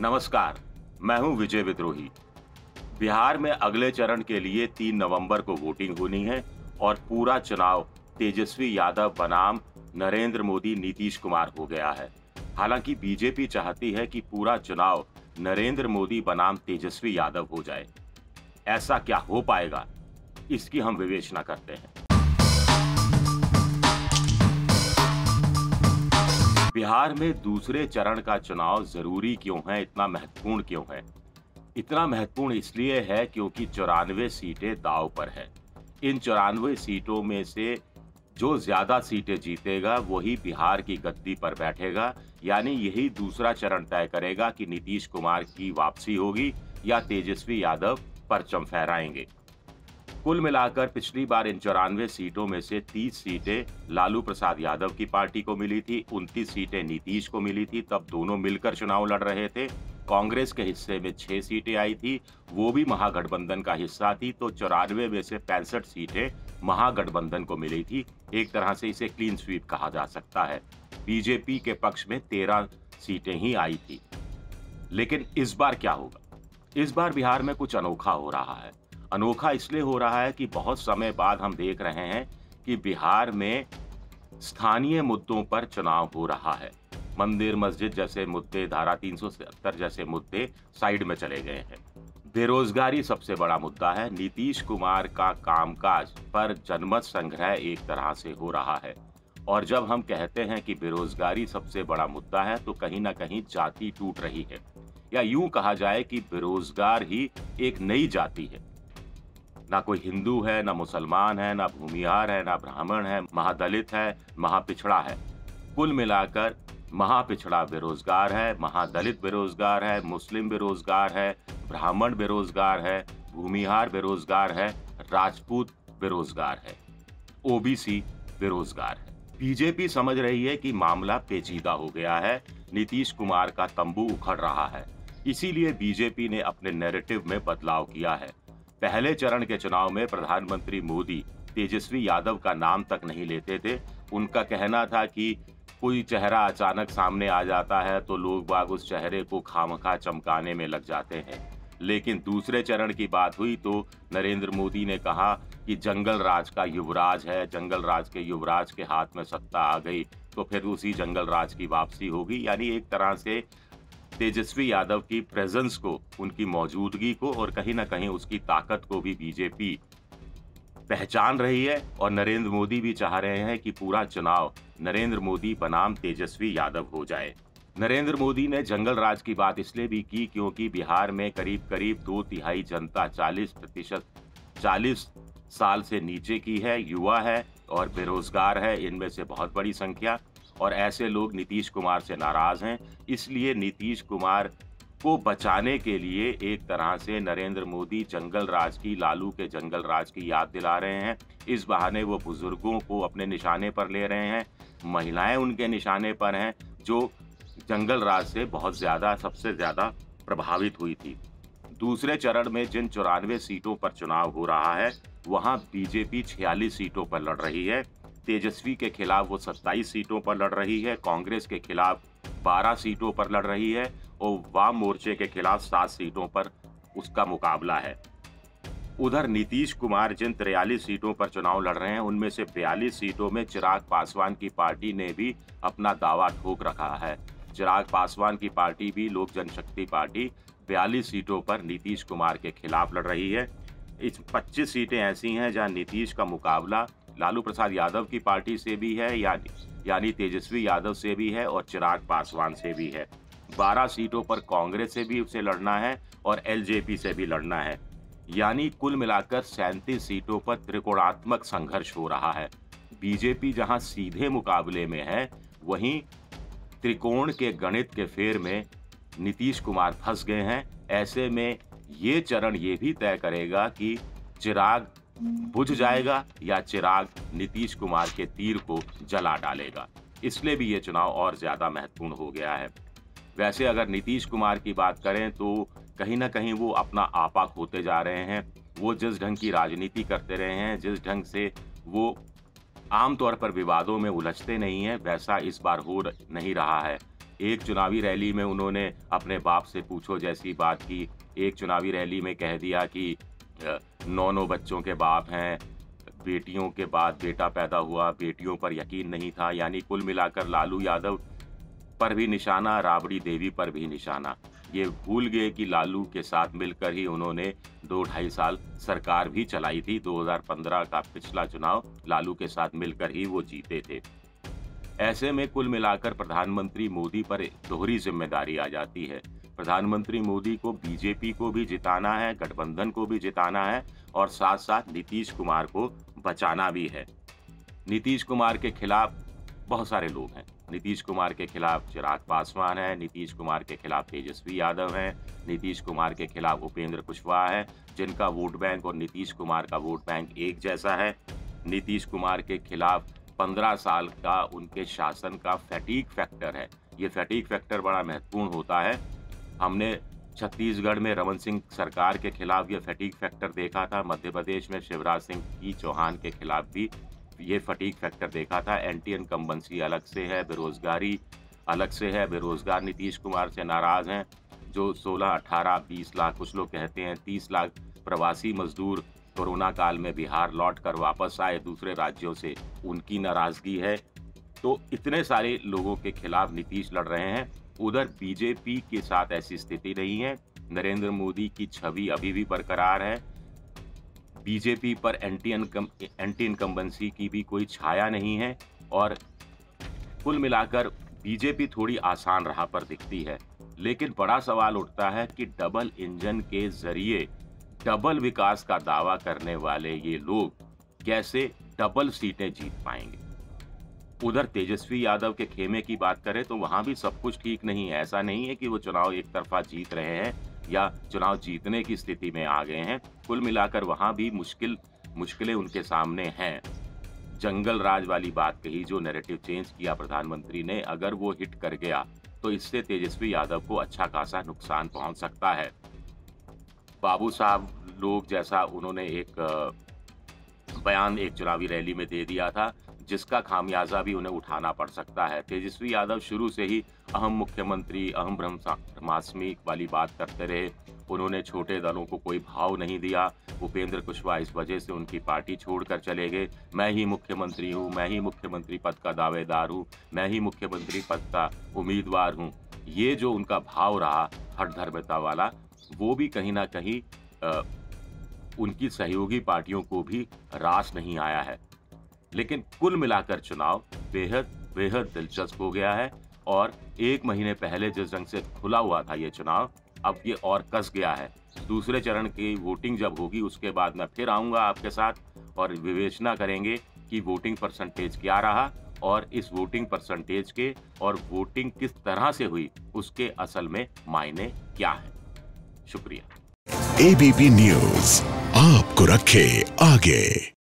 नमस्कार, मैं हूँ विजय विद्रोही। बिहार में अगले चरण के लिए तीन नवंबर को वोटिंग होनी है और पूरा चुनाव तेजस्वी यादव, बनाम, नरेंद्र मोदी, नीतीश कुमार हो गया है। हालाँकि बीजेपी चाहती है कि पूरा चुनाव नरेंद्र मोदी, बनाम, तेजस्वी यादव हो जाए। ऐसा क्या हो पाएगा? इसकी हम विवेचना करते हैं। बिहार में दूसरे चरण का चुनाव ज़रूरी क्यों है? इतना महत्वपूर्ण क्यों है? इतना महत्वपूर्ण इसलिए है क्योंकि चौरानवे सीटें दाव पर है। इन चौरानवे सीटों में से जो ज़्यादा सीटें जीतेगा, वही बिहार की गद्दी पर बैठेगा, यानी यही दूसरा चरण तय करेगा कि नीतीश कुमार की वापसी होगी या तेजस्वी यादव परचम फहराएँगे। कुल मिलाकर पिछली बार इन चौरानवे सीटों में से 30 सीटें लालू प्रसाद यादव की पार्टी को मिली थी 29 सीटें नीतीश को मिली थी, तब दोनों मिलकर चुनाव लड़ रहे थे। कांग्रेस के हिस्से में छह सीटें आई थी, वो भी महागठबंधन का हिस्सा थी तो चौरानवे में से पैंसठ सीटें महागठबंधन को मिली थी। एक तरह से इसे क्लीन स्वीप कहा जा सकता है। बीजेपी के पक्ष में तेरह सीटें ही आई थी। लेकिन इस बार क्या होगा? इस बार बिहार में कुछ अनोखा हो रहा है। अनोखा इसलिए हो रहा है कि बहुत समय बाद हम देख रहे हैं कि बिहार में स्थानीय मुद्दों पर चुनाव हो रहा है। मंदिर, मस्जिद जैसे मुद्दे, धारा तीन जैसे मुद्दे साइड में चले गए हैं। बेरोजगारी सबसे बड़ा मुद्दा है। नीतीश कुमार का कामकाज पर जनमत संग्रह एक तरह से हो रहा है। और जब हम कहते हैं कि बेरोजगारी सबसे बड़ा मुद्दा है तो कहीं ना कहीं जाति टूट रही है। या यूँ कहा जाए कि बेरोजगार ही एक नई जाति है। ना कोई हिंदू है, ना मुसलमान है, ना भूमिहार है, ना ब्राह्मण है, महादलित है, महापिछड़ा है। कुल मिलाकर महापिछड़ा बेरोजगार है, महादलित बेरोजगार है, मुस्लिम बेरोजगार है, ब्राह्मण बेरोजगार है, भूमिहार बेरोजगार है, राजपूत बेरोजगार है, ओबीसी बेरोजगार है। बीजेपी समझ रही है कि मामला पेचीदा हो गया है, नीतीश कुमार का तंबू उखड़ रहा है। इसीलिए बीजेपी ने अपने नैरेटिव में बदलाव किया है। पहले चरण के चुनाव में प्रधानमंत्री मोदी तेजस्वी यादव का नाम तक नहीं लेते थे। उनका कहना था कि कोई चेहरा अचानक सामने आ जाता है तो लोग बाग उस चेहरे को खामखा चमकाने में लग जाते हैं। लेकिन दूसरे चरण की बात हुई तो नरेंद्र मोदी ने कहा कि जंगल राज का युवराज है, जंगल राज के युवराज के हाथ में सत्ता आ गई तो फिर उसी जंगल राज की वापसी होगी। यानी एक तरह से तेजस्वी यादव की प्रेजेंस को, उनकी मौजूदगी को और कहीं ना कहीं उसकी ताकत को भी बीजेपी पहचान रही है और नरेंद्र मोदी भी चाह रहे हैं कि पूरा चुनाव नरेंद्र मोदी बनाम तेजस्वी यादव हो जाए। नरेंद्र मोदी ने जंगल राज की बात इसलिए भी की क्योंकि बिहार में करीब करीब दो तिहाई जनता 40 प्रतिशत, चालीस साल से नीचे की है, युवा है और बेरोजगार है, इनमें से बहुत बड़ी संख्या। और ऐसे लोग नीतीश कुमार से नाराज़ हैं। इसलिए नीतीश कुमार को बचाने के लिए एक तरह से नरेंद्र मोदी जंगल राज की, लालू के जंगल राज की याद दिला रहे हैं। इस बहाने वो बुज़ुर्गों को अपने निशाने पर ले रहे हैं। महिलाएँ उनके निशाने पर हैं, जो जंगल राज से बहुत ज़्यादा, सबसे ज़्यादा प्रभावित हुई थी। दूसरे चरण में जिन चौरानवे सीटों पर चुनाव हो रहा है, वहाँ बीजेपी छियालीस सीटों पर लड़ रही है। तेजस्वी के खिलाफ वो 27 सीटों पर लड़ रही है, कांग्रेस के खिलाफ 12 सीटों पर लड़ रही है और वाम मोर्चे के खिलाफ सात सीटों पर उसका मुकाबला है। उधर नीतीश कुमार जिन तिरयालीस सीटों पर चुनाव लड़ रहे हैं, उनमें से बयालीस सीटों में चिराग पासवान की पार्टी ने भी अपना दावा ठोक रखा है। चिराग पासवान की पार्टी भी लोक जनशक्ति पार्टी बयालीस सीटों पर नीतीश कुमार के खिलाफ लड़ रही है। इस 25 सीटें ऐसी हैं जहाँ नीतीश का मुकाबला लालू प्रसाद यादव की पार्टी से भी है, यानी यानी तेजस्वी यादव से भी है और चिराग पासवान से भी है। 12 सीटों पर कांग्रेस से भी उसे लड़ना है और एलजेपी से भी लड़ना है। यानी कुल मिलाकर सैंतीस सीटों पर त्रिकोणात्मक संघर्ष हो रहा है। बीजेपी जहाँ सीधे मुकाबले में है, वहीं त्रिकोण के गणित के फेर में नीतीश कुमार फंस गए हैं। ऐसे में ये चरण ये भी तय करेगा कि चिराग बुझ जाएगा या चिराग नीतीश कुमार के तीर को जला डालेगा। इसलिए भी ये चुनाव और ज़्यादा महत्वपूर्ण हो गया है। वैसे अगर नीतीश कुमार की बात करें तो कहीं ना कहीं वो अपना आपा खोते जा रहे हैं। वो जिस ढंग की राजनीति करते रहे हैं, जिस ढंग से वो आमतौर पर विवादों में उलझते नहीं हैं, वैसा इस बार हो नहीं रहा है। एक चुनावी रैली में उन्होंने अपने बाप से पूछो जैसी बात की, एक चुनावी रैली में कह दिया कि नौ नौ बच्चों के बाप हैं। बेटियों के बाद बेटा पैदा हुआ। बेटियों पर यकीन नहीं था। यानी कुल मिलाकर लालू यादव पर भी निशाना, राबड़ी देवी पर भी निशाना। ये भूल गए कि लालू के साथ मिलकर ही उन्होंने दो ढाई साल सरकार भी चलाई थी। 2015 का पिछला चुनाव लालू के साथ मिलकर ही वो जीते थे। ऐसे में कुल मिलाकर प्रधानमंत्री मोदी पर दोहरी ज़िम्मेदारी आ जाती है। प्रधानमंत्री मोदी को, बीजेपी को भी जिताना है, गठबंधन को भी जिताना है और साथ साथ नीतीश कुमार को बचाना भी है। नीतीश कुमार के खिलाफ बहुत सारे लोग हैं। नीतीश कुमार के खिलाफ चिराग पासवान है, नीतीश कुमार के खिलाफ तेजस्वी यादव हैं, नीतीश कुमार के खिलाफ उपेंद्र कुशवाहा है, जिनका वोट बैंक और नीतीश कुमार का वोट बैंक एक जैसा है। नीतीश कुमार के खिलाफ पंद्रह साल का उनके शासन का फैटिक फैक्टर है। ये फैटिक फैक्टर बड़ा महत्वपूर्ण होता है। हमने छत्तीसगढ़ में रमन सिंह सरकार के खिलाफ ये फटीक फैक्टर देखा था मध्य प्रदेश में शिवराज सिंह की चौहान के खिलाफ भी ये फटीक फैक्टर देखा था। एंटी इनकम्बेंसी अलग से है बेरोजगारी अलग से है बेरोजगार नीतीश कुमार से नाराज़ हैं जो 16, 18, 20 लाख कुछ लोग कहते हैं 30 लाख प्रवासी मजदूर कोरोना काल में बिहार लौट कर वापस आए दूसरे राज्यों से उनकी नाराज़गी है। तो इतने सारे लोगों के खिलाफ नीतीश लड़ रहे हैं। उधर बीजेपी के साथ ऐसी स्थिति नहीं है। नरेंद्र मोदी की छवि अभी भी बरकरार है। बीजेपी पर एंटी इनकम एंटी इनकम्बेंसी की भी कोई छाया नहीं है और कुल मिलाकर बीजेपी थोड़ी आसान राह पर दिखती है। लेकिन बड़ा सवाल उठता है कि डबल इंजन के ज़रिए डबल विकास का दावा करने वाले ये लोग कैसे डबल सीटें जीत पाएँगे? उधर तेजस्वी यादव के खेमे की बात करें तो वहाँ भी सब कुछ ठीक नहीं है। ऐसा नहीं है कि वो चुनाव एक तरफा जीत रहे हैं या चुनाव जीतने की स्थिति में आ गए हैं। कुल मिलाकर वहाँ भी मुश्किल, मुश्किलें उनके सामने हैं। जंगल राज वाली बात कही जो नैरेटिव चेंज किया प्रधानमंत्री ने, अगर वो हिट कर गया तो इससे तेजस्वी यादव को अच्छा खासा नुकसान पहुँच सकता है। बाबू साहब लोग जैसा उन्होंने एक बयान एक चुनावी रैली में दे दिया था जिसका खामियाजा भी उन्हें उठाना पड़ सकता है। तेजस्वी यादव शुरू से ही अहम मुख्यमंत्री अहम ब्रह्मास्मि वाली बात करते रहे। उन्होंने छोटे दलों को कोई भाव नहीं दिया। भूपेंद्र कुशवाहा इस वजह से उनकी पार्टी छोड़कर चले गए। मैं ही मुख्यमंत्री हूँ मैं ही मुख्यमंत्री पद का दावेदार हूँ मैं ही मुख्यमंत्री पद का उम्मीदवार हूँ। ये जो उनका भाव रहा हर धर्मता वाला वो भी कहीं ना कहीं आ, उनकी सहयोगी पार्टियों को भी रास नहीं आया है। लेकिन कुल मिलाकर चुनाव बेहद बेहद दिलचस्प हो गया है और एक महीने पहले जिस रंग से खुला हुआ था ये चुनाव, अब ये और कस गया है। दूसरे चरण की वोटिंग जब होगी, उसके बाद मैं फिर आऊँगा आपके साथ और विवेचना करेंगे कि वोटिंग परसेंटेज क्या रहा और इस वोटिंग परसेंटेज के और वोटिंग किस तरह से हुई, उसके असल में मायने क्या है। शुक्रिया। एबीपी न्यूज़, आपको रखे आगे।